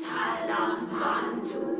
Salamandro.